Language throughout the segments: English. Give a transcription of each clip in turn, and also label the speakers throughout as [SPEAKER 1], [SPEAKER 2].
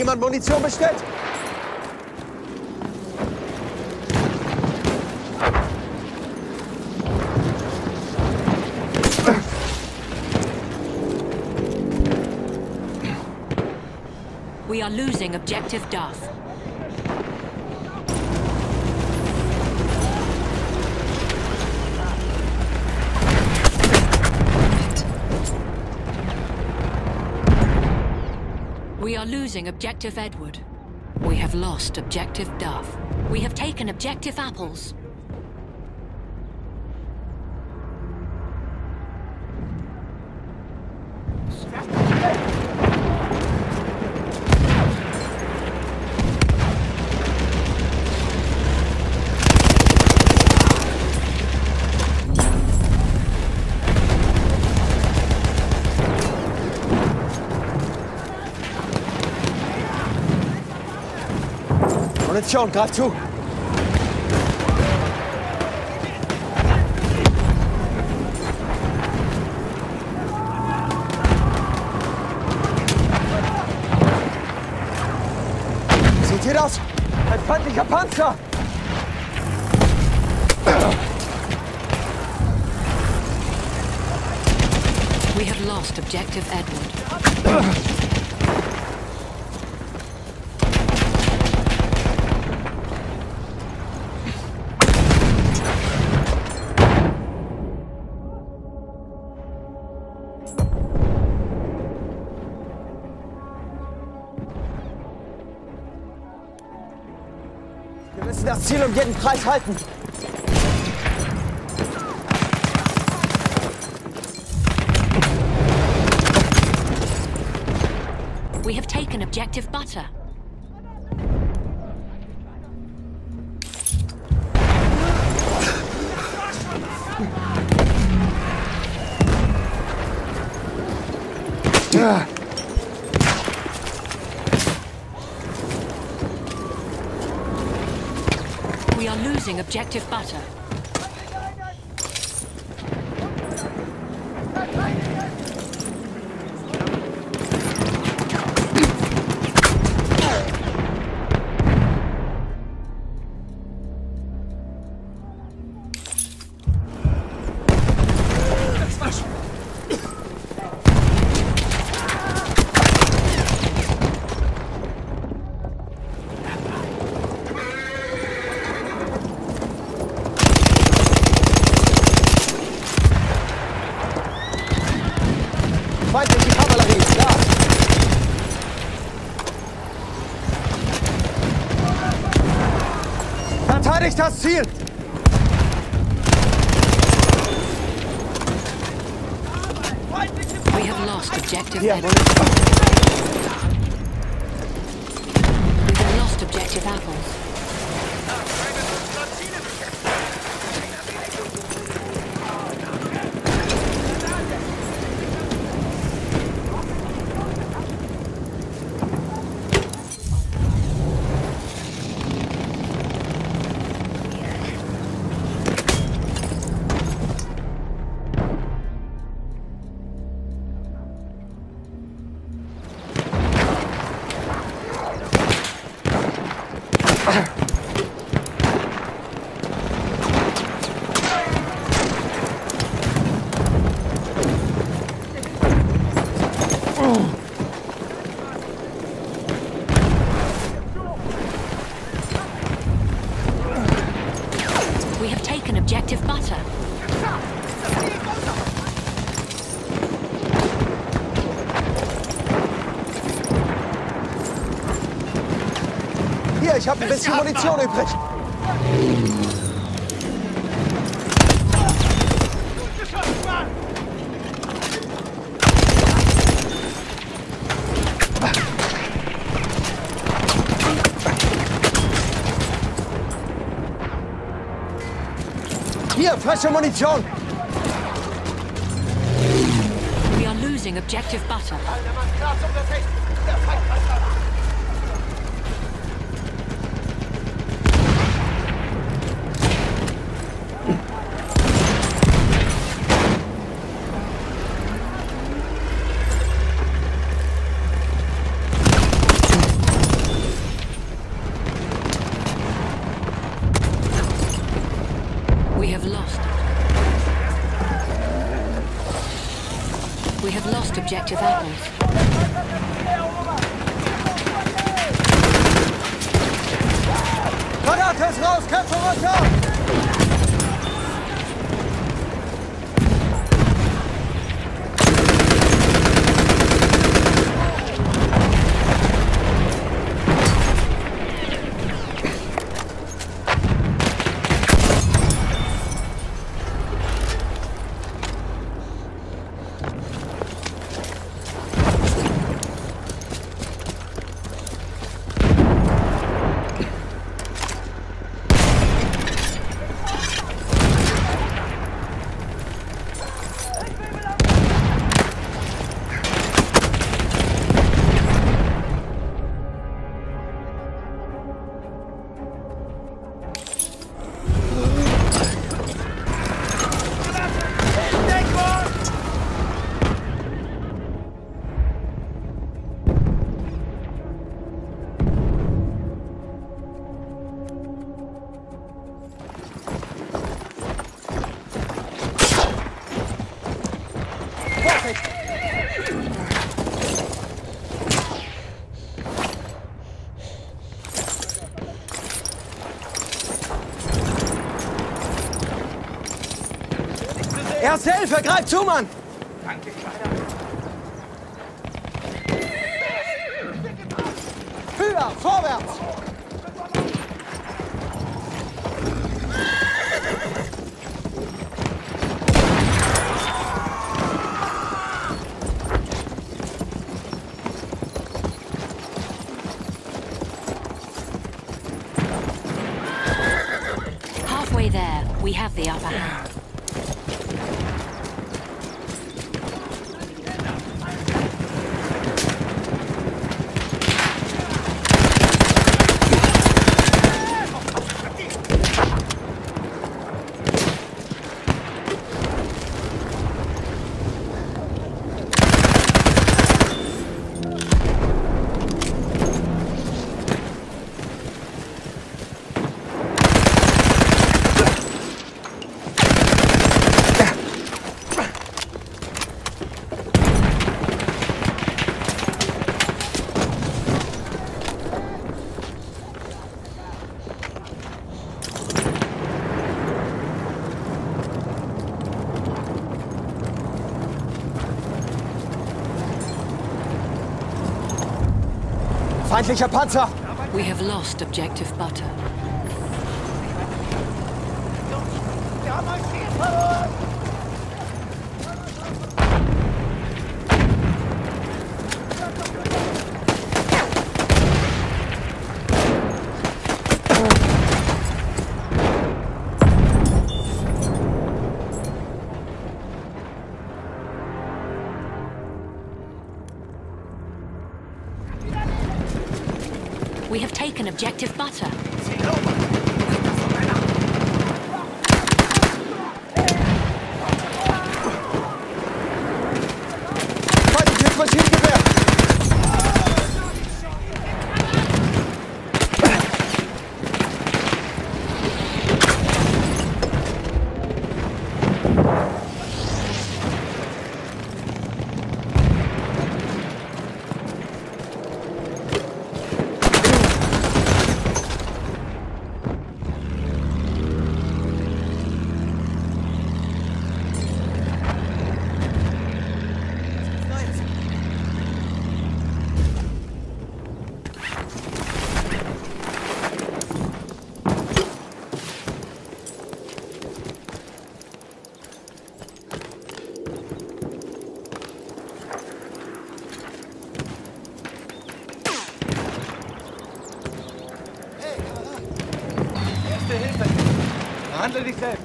[SPEAKER 1] Jemand Munition bestellt?
[SPEAKER 2] We are losing objective Duff. We are losing objective Edward. We have lost objective Duff. We have taken objective Apples.
[SPEAKER 1] Munition, greif zu! Seht ihr das? Ein feindlicher Panzer!
[SPEAKER 2] We have lost objective Edward.
[SPEAKER 1] müssen das Ziel um jeden Preis halten.
[SPEAKER 2] We have taken objective Butter. We objective Butter.
[SPEAKER 1] Verteidigt das Ziel!
[SPEAKER 2] We have lost objective
[SPEAKER 1] Hier,
[SPEAKER 2] Edward. We have lost objective Apples.
[SPEAKER 1] Bisschen Munition übrig. Hier, frische Munition!
[SPEAKER 2] We are losing objective Butter. Objective apples.
[SPEAKER 1] Granate raus, Kämpfe runter! Erste Hilfe, greif zu, Mann! Höher, vorwärts!
[SPEAKER 2] Halfway there, we have the upper hand.
[SPEAKER 1] Feindlicher Panzer!
[SPEAKER 2] We have lost objective butter. We objective butter.
[SPEAKER 3] Behandle dich selbst.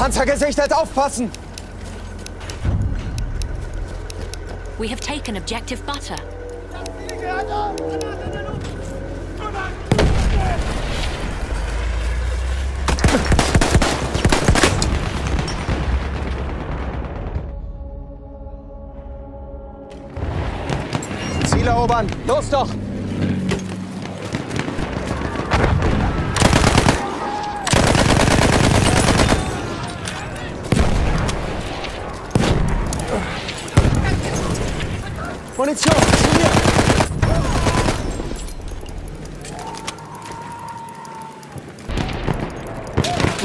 [SPEAKER 1] Panzer gesichtet, aufpassen!
[SPEAKER 2] We have taken objective butter.
[SPEAKER 1] Ziel erobern! Los doch! Munition!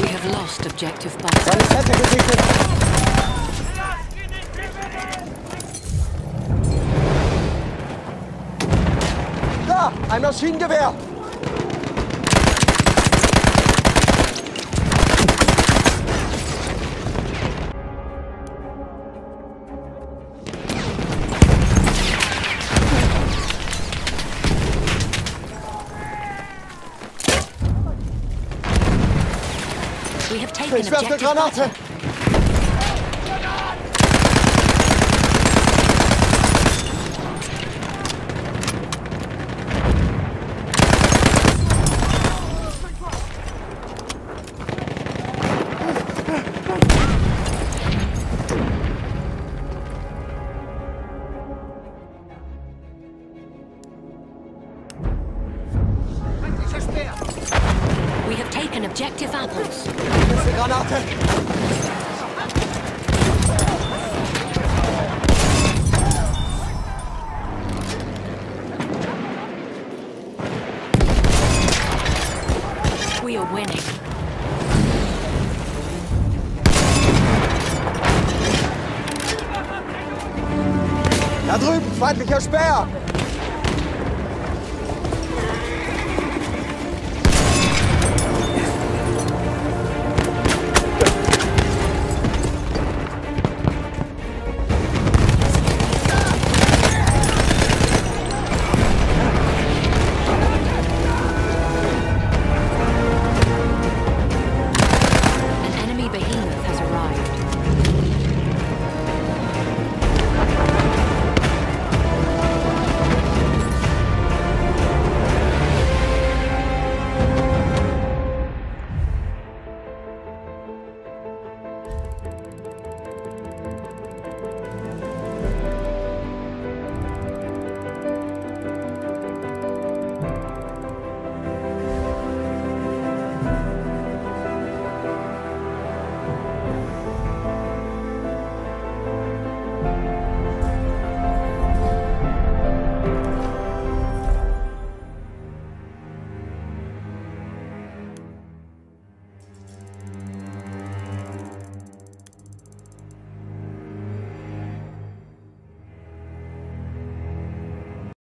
[SPEAKER 2] We have lost objective.
[SPEAKER 1] Seine Da! Ein Maschinengewehr!
[SPEAKER 2] We have taken
[SPEAKER 1] Ich
[SPEAKER 2] objective
[SPEAKER 1] Granate!
[SPEAKER 2] We have taken objective apples. We are winning.
[SPEAKER 1] Da drüben, feindlicher Speer!